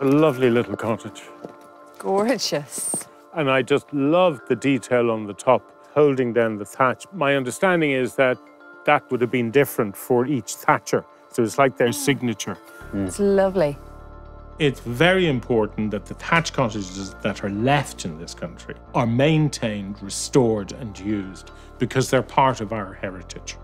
A lovely little cottage. Gorgeous. And I just love the detail on the top, holding down the thatch. My understanding is that that would have been different for each thatcher. So it's like their ah. signature. It's lovely. It's very important that the thatch cottages that are left in this country are maintained, restored, and used because they're part of our heritage.